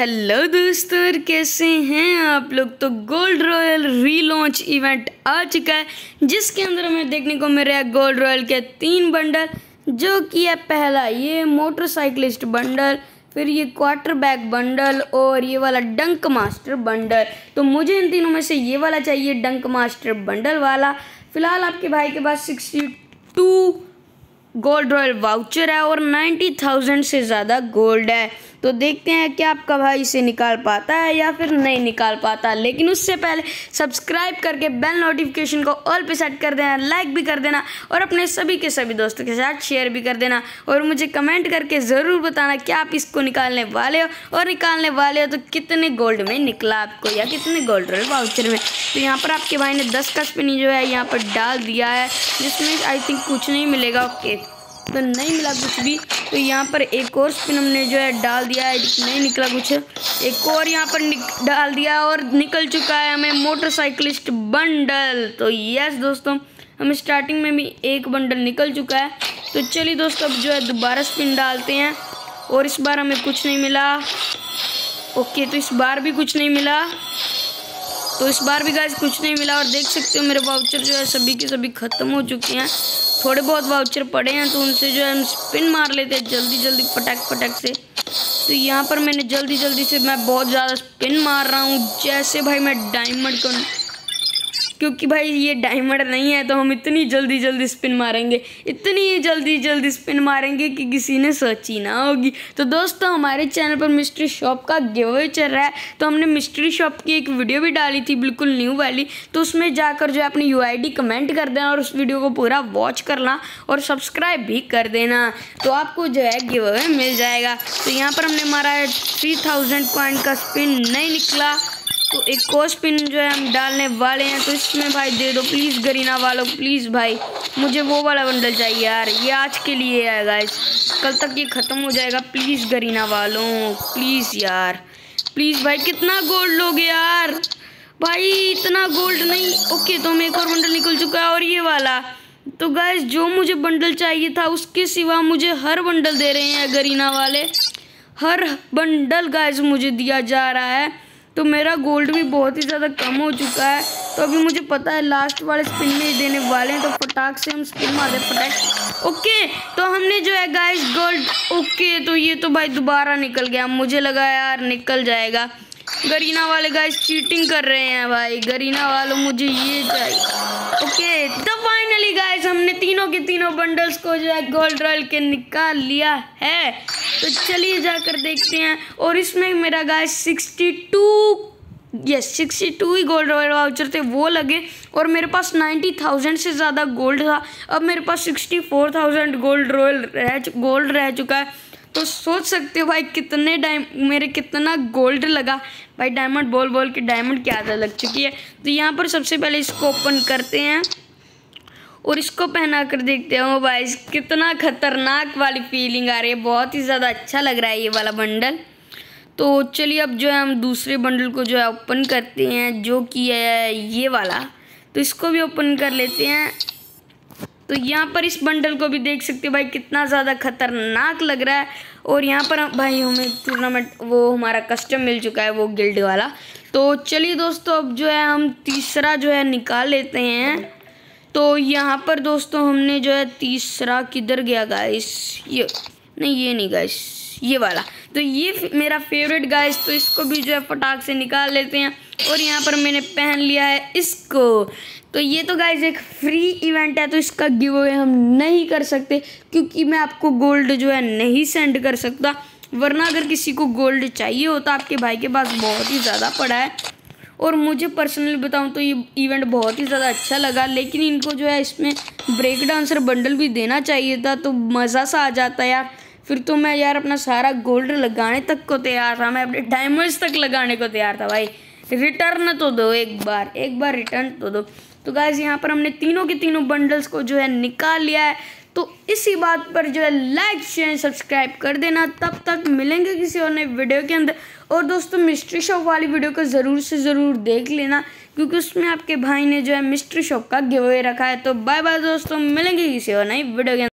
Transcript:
Hello दोस्तों कैसे हैं आप लोग? तो गोल्ड रॉयल रीलॉन्च इवेंट आ चुका है, जिसके अंदर हमें देखने को मिल रहा है गोल्ड रॉयल के तीन बंडल जो कि है पहला ये मोटरसाइकिलिस्ट बंडल फिर ये क्वार्टर बैक बंडल और ये वाला डंक मास्टर बंडल तो मुझे इन तीनों में से ये वाला चाहिए डंक मास्टर बंडल वाला। फ़िलहाल आपके भाई के पास sixty two gold royale voucher है, और नाइन्टी थाउज़ेंड से ज़्यादा गोल्ड है। तो देखते हैं कि आपका भाई इसे निकाल पाता है या फिर नहीं निकाल पाता। लेकिन उससे पहले सब्सक्राइब करके बेल नोटिफिकेशन को ऑल पे सेट कर देना, लाइक भी कर देना और अपने सभी के सभी दोस्तों के साथ शेयर भी कर देना और मुझे कमेंट करके ज़रूर बताना कि आप इसको निकालने वाले हो और निकालने वाले हो तो कितने गोल्ड में निकला आपको या कितने गोल्ड रॉयल वाउचर में। तो यहाँ पर आपके भाई ने दस का जो है यहाँ पर डाल दिया है, जिसमें आई थिंक कुछ नहीं मिलेगा। ओके। तो नहीं मिला कुछ भी। तो यहाँ पर एक और स्पिन हमने जो है डाल दिया है। नहीं निकला कुछ। एक और यहाँ पर डाल दिया और निकल चुका है हमें मोटरसाइकिलिस्ट बंडल तो यस दोस्तों, हमें स्टार्टिंग में भी एक बंडल निकल चुका है। तो चलिए दोस्तों, अब जो है दोबारा स्पिन डालते हैं। और इस बार हमें कुछ नहीं मिला। ओके तो इस बार भी कुछ नहीं मिला। तो इस बार भी गाइस कुछ नहीं मिला और देख सकते हो मेरे वाउचर जो है सभी के सभी ख़त्म हो चुके हैं। थोड़े बहुत वाउचर पड़े हैं तो उनसे जो है हम स्पिन मार लेते हैं जल्दी जल्दी पटक पटक से। तो यहाँ पर मैंने जल्दी जल्दी से मैं बहुत ज़्यादा स्पिन मार रहा हूँ। जैसे भाई मैं डायमंड क्योंकि भाई ये डायमंड नहीं है तो हम इतनी जल्दी जल्दी स्पिन मारेंगे। इतनी जल्दी जल्दी स्पिन मारेंगे कि किसी ने सोची ना होगी। तो दोस्तों, हमारे चैनल पर मिस्ट्री शॉप का गिवे चल रहा है। तो हमने मिस्ट्री शॉप की एक वीडियो भी डाली थी, बिल्कुल न्यू वाली। तो उसमें जाकर जो है अपनी यूआईडी कमेंट कर देना और उस वीडियो को पूरा वॉच करना और सब्सक्राइब भी कर देना। तो आपको जो है गिव मिल जाएगा। तो यहाँ पर हमने मारा है थ्री थाउज़ेंड पॉइंट का स्पिन नहीं निकला। तो एक और स्पिन जो है हम डालने वाले हैं तो इसमें भाई दे दो प्लीज़ गरीना वालों प्लीज़ भाई। मुझे वो वाला बंडल चाहिए यार, ये आज के लिए है गाइस कल तक ये ख़त्म हो जाएगा प्लीज़ गरीना वालों प्लीज़ यार। प्लीज़ भाई, कितना गोल्ड लोगे यार? भाई, इतना गोल्ड नहीं। ओके तो हमें एक और बंडल निकल चुका है, और ये वाला। तो गाइस जो मुझे बंडल चाहिए था, उसके सिवा मुझे हर बंडल दे रहे हैं गरीना वाले। हर बंडल गाइस मुझे दिया जा रहा है। तो मेरा गोल्ड भी बहुत ही ज़्यादा कम हो चुका है। तो अभी मुझे पता है लास्ट वाले स्पिन में ही देने वाले हैं तो फटाक से हम स्पिन मार फटाक ओके तो हमने जो है गाइस गोल्ड ओके तो ये तो भाई दोबारा निकल गया। मुझे लगा यार निकल जाएगा। गरीना वाले गाइस चीटिंग कर रहे हैं भाई। गरीना वालों, मुझे ये चाहिए। ओके तो फाइनली गाइस हमने तीनों के तीनों बंडल्स को जो है गोल्ड रॉयल के निकाल लिया है। तो चलिए जाकर देखते हैं। और इसमें मेरा गाय sixty two yes sixty two ही गोल्ड रॉयल वाउचर थे, वो लगे। और मेरे पास नाइन्टी थाउज़ेंड से ज़्यादा गोल्ड था। अब मेरे पास sixty four thousand gold royale रह गोल्ड रह चुका है। तो सोच सकते हो भाई कितने डायम, मेरे कितना गोल्ड लगा। भाई डायमंड बोल बोल के डायमंड की आदत लग चुकी है। तो यहाँ पर सबसे पहले इसको ओपन करते हैं। और इसको पहना कर देखते हो भाई कितना खतरनाक वाली फीलिंग आ रही है। बहुत ही ज़्यादा अच्छा लग रहा है ये वाला बंडल तो चलिए अब जो है हम दूसरे बंडल को जो है ओपन करते हैं, जो कि है ये वाला। तो इसको भी ओपन कर लेते हैं। तो यहाँ पर इस बंडल को भी देख सकते हो भाई, कितना ज़्यादा खतरनाक लग रहा है। और यहाँ पर भाई हमें टूर्नामेंट वो हमारा कस्टम मिल चुका है, वो गिल्ड वाला। तो चलिए दोस्तों, अब जो है हम तीसरा जो है निकाल लेते हैं। तो यहाँ पर दोस्तों हमने जो है तीसरा किधर गया गाइस ये, नहीं ये नहीं गाइस ये वाला. तो ये मेरा फेवरेट गाइस तो इसको भी जो है फटाक से निकाल लेते हैं और यहाँ पर मैंने पहन लिया है इसको. तो ये तो गाइज़ एक फ्री इवेंट है तो इसका गिव अवे हम नहीं कर सकते क्योंकि मैं आपको गोल्ड जो है नहीं सेंड कर सकता, वरना अगर किसी को गोल्ड चाहिए होता, आपके भाई के पास बहुत ही ज़्यादा पड़ा है और मुझे पर्सनली बताऊँ तो ये इवेंट बहुत ही ज़्यादा अच्छा लगा, लेकिन इनको जो है इसमें ब्रेक डांसर बंडल भी देना चाहिए था तो मज़ा सा आ जाता यार। फिर तो मैं यार अपना सारा गोल्ड लगाने तक को तैयार था, मैं अपने डायमंड्स तक लगाने को तैयार था भाई। रिटर्न तो दो एक बार एक बार रिटर्न तो दो। तो गाइज़ यहाँ पर हमने तीनों के तीनों बंडल्स को जो है निकाल लिया है। तो इसी बात पर जो है लाइक शेयर सब्सक्राइब कर देना। तब तक मिलेंगे किसी और नए वीडियो के अंदर। और दोस्तों मिस्ट्री शॉप वाली वीडियो को ज़रूर से ज़रूर देख लेना, क्योंकि उसमें आपके भाई ने जो है मिस्ट्री शॉप का गिवे रखा है। तो बाय बाय दोस्तों, मिलेंगे किसी और नई वीडियो के अंदर।